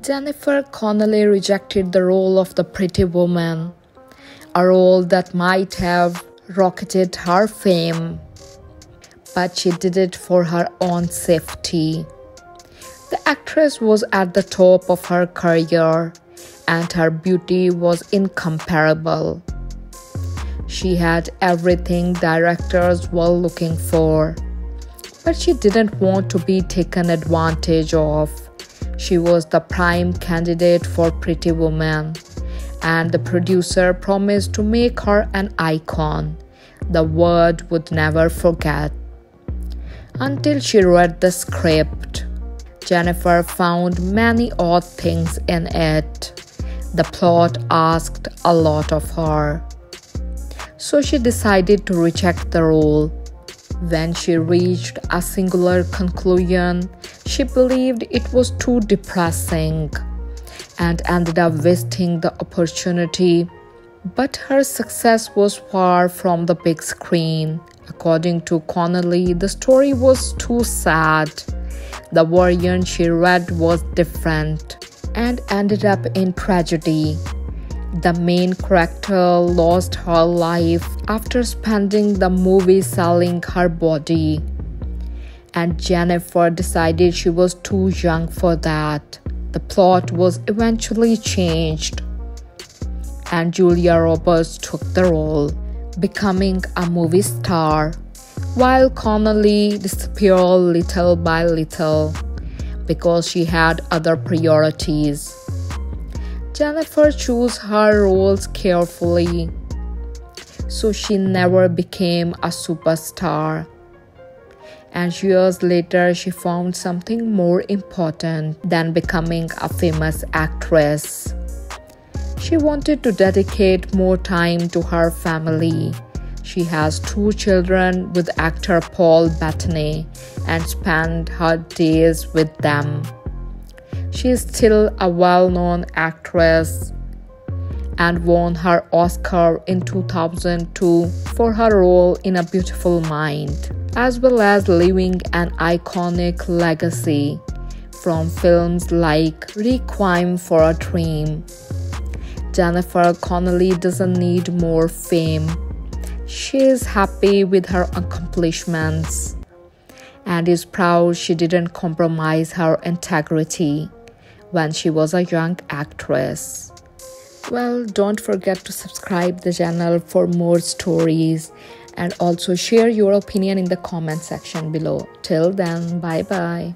Jennifer Connelly rejected the role of the pretty woman, a role that might have rocketed her fame, but she did it for her own safety. The actress was at the top of her career and her beauty was incomparable. She had everything directors were looking for, but she didn't want to be taken advantage of. She was the prime candidate for Pretty Woman, and the producer promised to make her an icon the world would never forget. Until she read the script, Jennifer found many odd things in it. The plot asked a lot of her. So she decided to reject the role. When she reached a singular conclusion, she believed it was too depressing and ended up wasting the opportunity. But her success was far from the big screen. According to Connelly, the story was too sad. The version she read was different and ended up in tragedy. The main character lost her life after spending the movie selling her body. And Jennifer decided she was too young for that. The plot was eventually changed, and Julia Roberts took the role, becoming a movie star, while Connelly disappeared little by little because she had other priorities. Jennifer chose her roles carefully, so she never became a superstar. And years later, she found something more important than becoming a famous actress. She wanted to dedicate more time to her family she has two children with actor Paul Bettany and spent her days with them. She is still a well known actress and won her Oscar in 2002 for her role in A Beautiful Mind, as well as leaving an iconic legacy from films like Requiem for a Dream. Jennifer Connelly doesn't need more fame she is happy with her accomplishments and is proud she didn't compromise her integrity when she was a young actress. Well, don't forget to subscribe the channel for more stories and also share your opinion in the comment section below. Till then, bye bye.